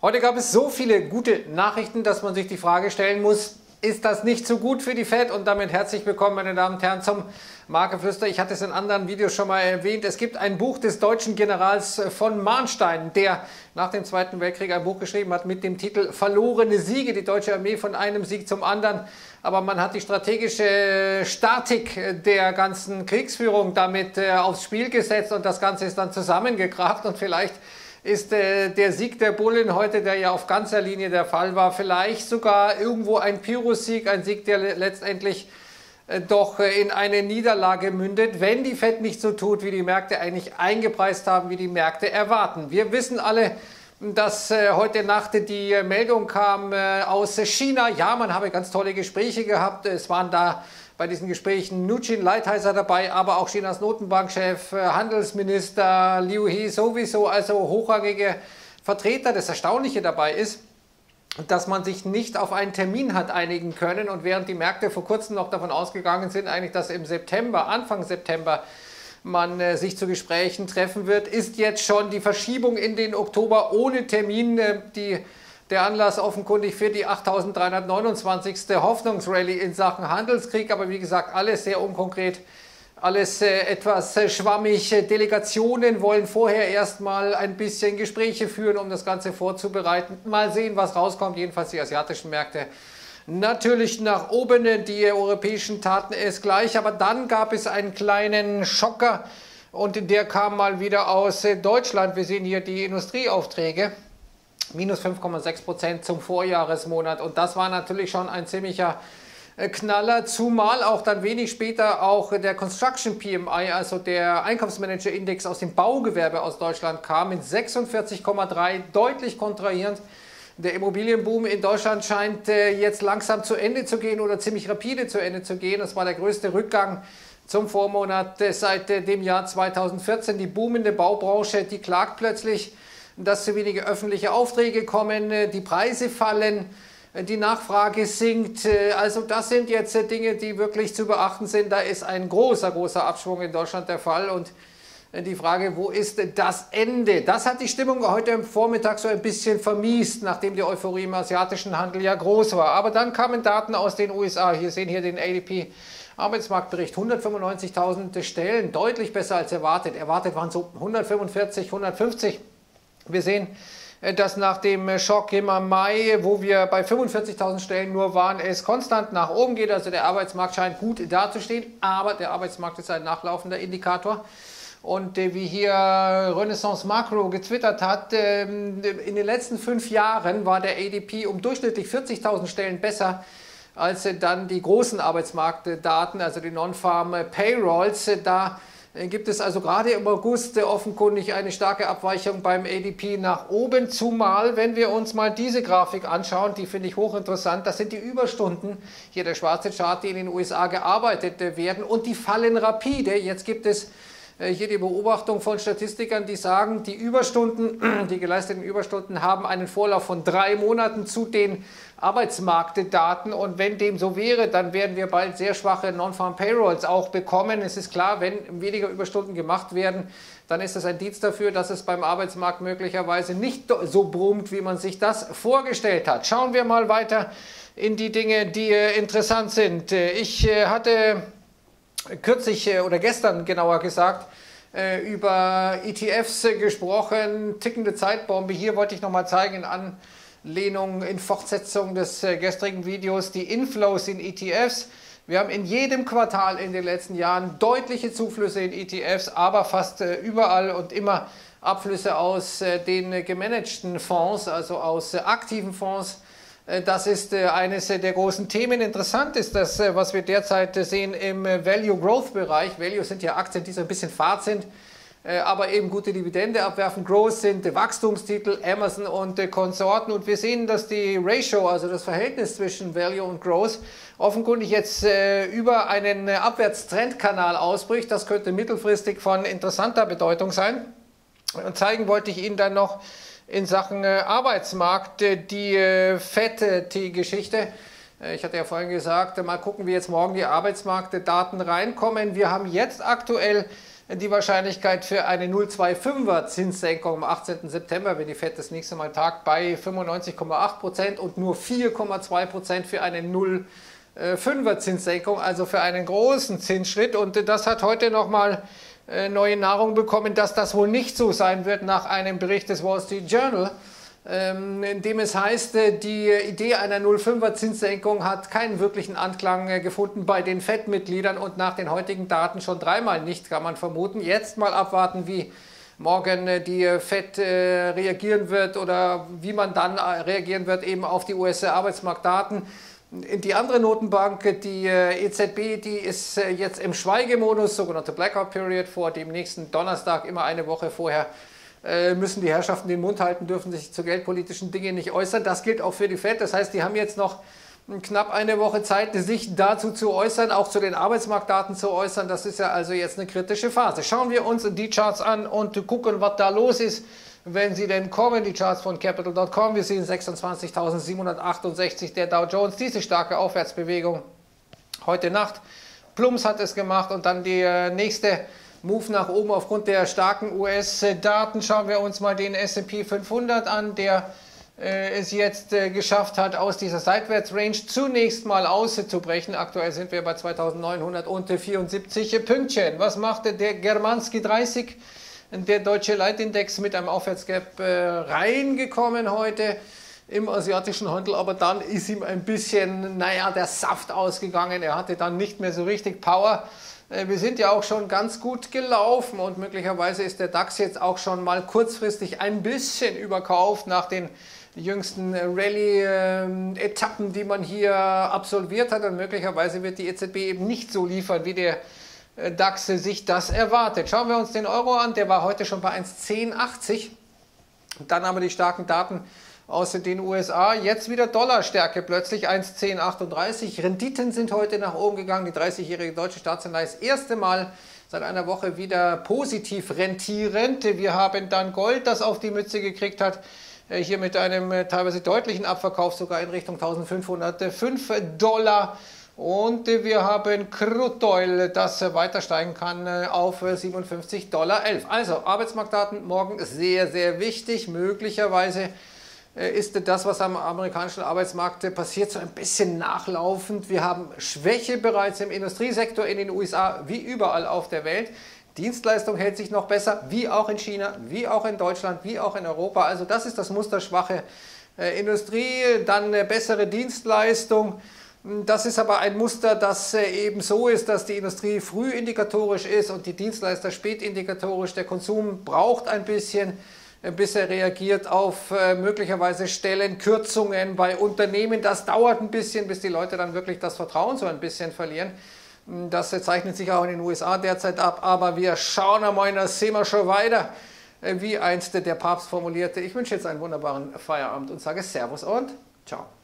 Heute gab es so viele gute Nachrichten, dass man sich die Frage stellen muss, ist das nicht so gut für die Fed? Und damit herzlich willkommen, meine Damen und Herren, zum Markeflüster. Ich hatte es in anderen Videos schon mal erwähnt. Es gibt ein Buch des deutschen Generals von Mahnstein, der nach dem Zweiten Weltkrieg ein Buch geschrieben hat mit dem Titel Verlorene Siege, die deutsche Armee von einem Sieg zum anderen. Aber man hat die strategische Statik der ganzen Kriegsführung damit äh, aufs Spiel gesetzt und das Ganze ist dann zusammengekracht und vielleicht ist äh, der Sieg der Bullen heute, der ja auf ganzer Linie der Fall war, vielleicht sogar irgendwo ein Pyrrhus-Sieg, ein Sieg, der letztendlich äh, doch äh, in eine Niederlage mündet, wenn die FED nicht so tut, wie die Märkte eigentlich eingepreist haben, wie die Märkte erwarten. Wir wissen alle, dass äh, heute Nacht die Meldung kam äh, aus China. Ja, man habe ganz tolle Gespräche gehabt. Es waren da bei diesen Gesprächen Nuchin Leitheiser dabei, aber auch Chinas Notenbankchef, äh, Handelsminister Liu He sowieso, also hochrangige Vertreter. Das Erstaunliche dabei ist, dass man sich nicht auf einen Termin hat einigen können und während die Märkte vor kurzem noch davon ausgegangen sind, eigentlich, dass im September, Anfang September, man äh, sich zu Gesprächen treffen wird, ist jetzt schon die Verschiebung in den Oktober ohne Termin. Äh, die der Anlass offenkundig für die 8329. Hoffnungsrallye in Sachen Handelskrieg, aber wie gesagt, alles sehr unkonkret, alles äh, etwas äh, schwammig. Delegationen wollen vorher erstmal ein bisschen Gespräche führen, um das Ganze vorzubereiten. Mal sehen, was rauskommt, jedenfalls die asiatischen Märkte. Natürlich nach oben, die europäischen taten es gleich, aber dann gab es einen kleinen Schocker und der kam mal wieder aus äh, Deutschland. Wir sehen hier die Industrieaufträge minus 5,6 Prozent zum Vorjahresmonat. Und das war natürlich schon ein ziemlicher äh, Knaller, zumal auch dann wenig später auch der Construction PMI, also der Einkaufsmanager-Index aus dem Baugewerbe aus Deutschland kam mit 46,3, deutlich kontrahierend. Der Immobilienboom in Deutschland scheint äh, jetzt langsam zu Ende zu gehen oder ziemlich rapide zu Ende zu gehen. Das war der größte Rückgang zum Vormonat äh, seit dem Jahr 2014. Die boomende Baubranche, die klagt plötzlich dass zu wenige öffentliche Aufträge kommen, äh, die Preise fallen, äh, die Nachfrage sinkt. Äh, also das sind jetzt Dinge, die wirklich zu beachten sind. Da ist ein großer, großer Abschwung in Deutschland der Fall und die Frage, wo ist das Ende? Das hat die Stimmung heute Vormittag so ein bisschen vermiest, nachdem die Euphorie im asiatischen Handel ja groß war. Aber dann kamen Daten aus den USA. Hier sehen hier den ADP Arbeitsmarktbericht. 195.000 Stellen, deutlich besser als erwartet. Erwartet waren so 145, 150. Wir sehen, äh, dass nach dem äh, Schock im Mai, wo wir bei 45.000 Stellen nur waren, es konstant nach oben geht. Also der Arbeitsmarkt scheint gut dazustehen, aber der Arbeitsmarkt ist ein nachlaufender Indikator. Und äh, wie hier Renaissance Macro getwittert hat, ähm, in den letzten fünf Jahren war der ADP um durchschnittlich 40.000 Stellen besser als dann die großen Arbeitsmarktdaten, also die Non-Farm Payrolls. Da äh, gibt es also gerade im August äh, offenkundig eine starke Abweichung beim ADP nach oben, zumal wenn wir uns mal diese Grafik anschauen, die finde ich hochinteressant, das sind die Überstunden, hier der schwarze Chart, die in den USA gearbeitet äh, werden und die fallen rapide. Jetzt gibt es hier die Beobachtung von Statistikern, die sagen, die Überstunden, die geleisteten Überstunden haben einen Vorlauf von drei Monaten zu den Arbeitsmarktdaten und wenn dem so wäre, dann werden wir bald sehr schwache Non-Farm Payrolls auch bekommen. Es ist klar, wenn weniger Überstunden gemacht werden, dann ist das ein Dienst dafür, dass es beim Arbeitsmarkt möglicherweise nicht so brummt, wie man sich das vorgestellt hat. Schauen wir mal weiter in die Dinge, die äh, interessant sind. Äh, ich äh, hatte kürzlich oder gestern genauer gesagt, über ETFs gesprochen, tickende Zeitbombe. Hier wollte ich nochmal zeigen an Lehnung in Fortsetzung des äh, gestrigen Videos, die Inflows in ETFs. Wir haben in jedem Quartal in den letzten Jahren deutliche Zuflüsse in ETFs, aber fast äh, überall und immer Abflüsse aus äh, den gemanagten Fonds, also aus aktiven Fonds. Das ist eines der großen Themen. Interessant ist das, was wir derzeit sehen im Value Growth Bereich. Value sind ja Aktien, die so ein bisschen Fahrt sind äh, aber eben gute Dividende abwerfen. Growth sind Wachstumstitel, Amazon und Konsorten. Und wir sehen, dass die Ratio, also das Verhältnis zwischen Value und Growth, offenkundig jetzt äh, über einen Abwärtstrendkanal ausbricht. Das könnte mittelfristig von interessanter Bedeutung sein. Und zeigen wollte ich Ihnen dann noch in Sachen äh, Arbeitsmarkt die FED-Geschichte. Ich hatte ja vorhin gesagt, mal gucken, wie jetzt morgen die Arbeitsmarktdaten reinkommen. Wir haben jetzt aktuell die Wahrscheinlichkeit für eine 0,25er Zinssenkung am 18. September, wenn die FED das nächste Mal tagt, bei 95,8% und nur 4,2% für eine 0,5er Zinssenkung, also für einen großen Zinsschritt. Und das hat heute nochmal äh, neue Nahrung bekommen, dass das wohl nicht so sein wird nach einem Bericht des Wall Street Journal ähm, in dem es heißt, äh, die Idee einer 0,5er Zinssenkung hat keinen wirklichen Anklang äh, gefunden bei den FED-Mitgliedern und nach den heutigen Daten schon dreimal nicht, kann man vermuten. Jetzt mal abwarten, wie morgen äh, die FED reagieren wird oder wie man dann reagieren wird eben auf die US-Arbeitsmarktdaten. Die andere Notenbank, die EZB, die ist jetzt im Schweigemodus, sogenannte Blackout Period, vor dem nächsten Donnerstag, immer eine Woche vorher äh, müssen die Herrschaften den Mund halten, dürfen sich zu geldpolitischen Dingen nicht äußern. Das gilt auch für die FED. Das heißt, die haben jetzt noch knapp eine Woche Zeit, sich dazu zu äußern, auch zu den Arbeitsmarktdaten zu äußern. Das ist ja also jetzt eine kritische Phase. Schauen wir uns die Charts an und gucken, was da los ist. Wenn Sie denn kommen, die Charts von Capital.com, wir sehen 26.768 der Dow Jones, diese starke Aufwärtsbewegung heute Nacht. Plums hat es gemacht und dann die nächste Move nach oben aufgrund der starken US-Daten. Schauen wir uns mal den S&P 500 an, der äh, es jetzt äh, geschafft hat, aus dieser Seitwärtsrange zunächst mal auszubrechen. Aktuell sind wir bei 2974 Pünktchen. Was machte der Germanski 30? Der deutsche Leitindex mit einem Aufwärtsgap äh, reingekommen heute im asiatischen Handel, aber dann ist ihm ein bisschen, naja, der Saft ausgegangen. Er hatte dann nicht mehr so richtig Power. Äh, wir sind ja auch schon ganz gut gelaufen und möglicherweise ist der DAX jetzt auch schon mal kurzfristig ein bisschen überkauft nach den jüngsten Rallye-Etappen, die man hier absolviert hat. Und möglicherweise wird die EZB eben nicht so liefern, wie der DAX sich das erwartet. Schauen wir uns den Euro an, der war heute schon bei 1,1080. Dann haben wir die starken Daten aus den USA. Jetzt wieder Dollarstärke, plötzlich 1,1038. Renditen sind heute nach oben gegangen. Die 30-jährige deutsche Staatsanleihe das erste Mal seit einer Woche wieder positiv rentierend. Wir haben dann Gold, das auf die Mütze gekriegt hat. Äh, hier mit einem äh, teilweise deutlichen Abverkauf, sogar in Richtung 1505 Dollar. Und wir haben Crude Oil, das weiter steigen kann äh, auf 57,11 Dollar. Also Arbeitsmarktdaten morgen sehr, sehr wichtig. Möglicherweise äh, ist das, was am amerikanischen Arbeitsmarkt passiert, so ein bisschen nachlaufend. Wir haben Schwäche bereits im Industriesektor in den USA, wie überall auf der Welt. Dienstleistung hält sich noch besser, wie auch in China, wie auch in Deutschland, wie auch in Europa. Also das ist das Muster schwache äh, Industrie, dann eine bessere Dienstleistung. Das ist aber ein Muster, das äh, eben so ist, dass die Industrie früh indikatorisch ist und die Dienstleister spätindikatorisch. Der Konsum braucht ein bisschen bis er reagiert auf äh, möglicherweise Stellenkürzungen bei Unternehmen. Das dauert ein bisschen, bis die Leute dann wirklich das Vertrauen so ein bisschen verlieren. Hm, das zeichnet sich auch in den USA derzeit ab, aber wir schauen einmal, das sehen wir schon weiter, äh, wie einst der Papst formulierte. Ich wünsche jetzt einen wunderbaren Feierabend und sage Servus und Ciao.